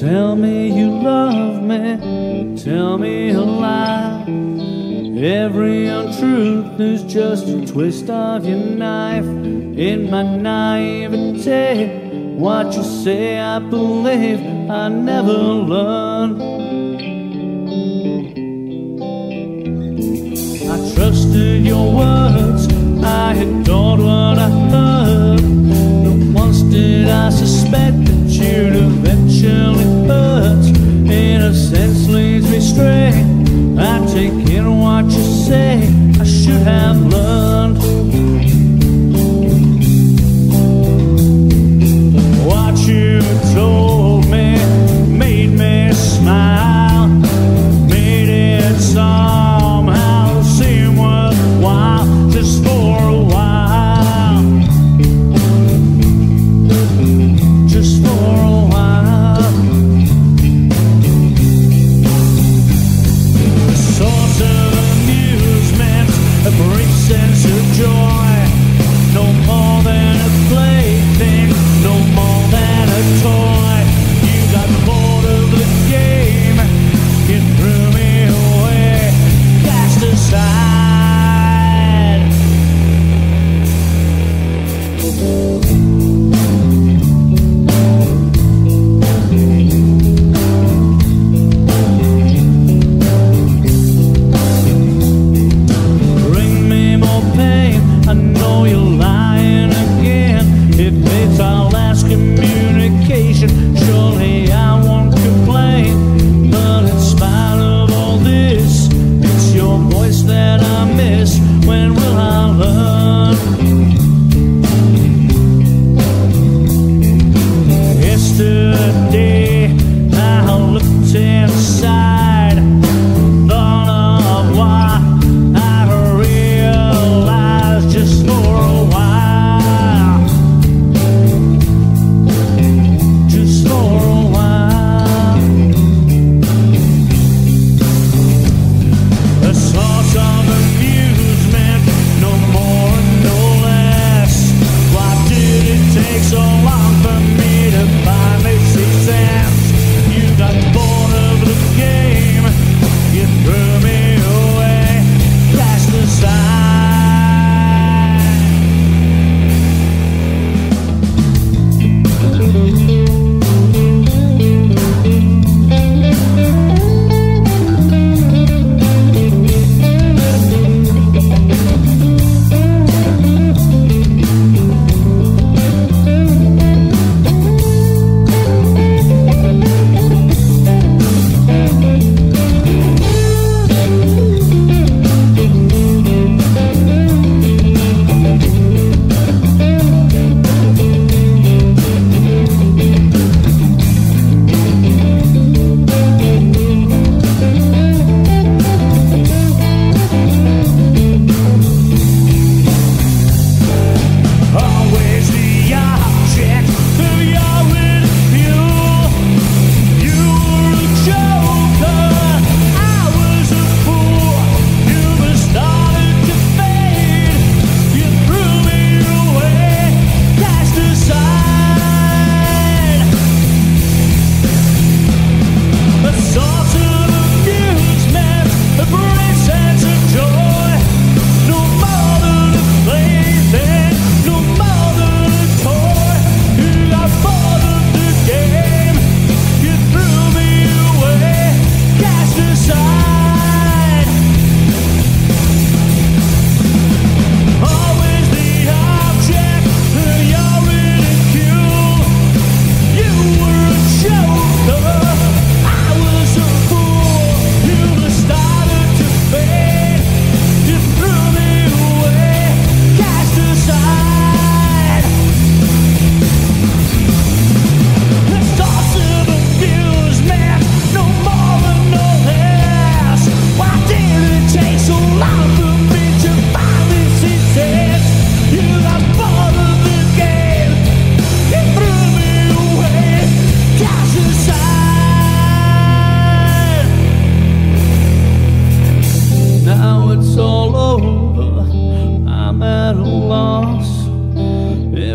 Tell me you love me, tell me a lie. Every untruth is just a twist of your knife. In my naivete, what you say I believe, I never learn. I trusted your word. our last communication. Surely I won't complain, but in spite of all this, it's your voice that I miss. When will I learn? Yesterday I looked inside.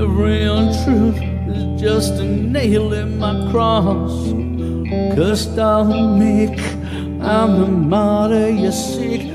Every untruth is just a nail in my cross. Cursed I'll make, I'm the martyr you seek.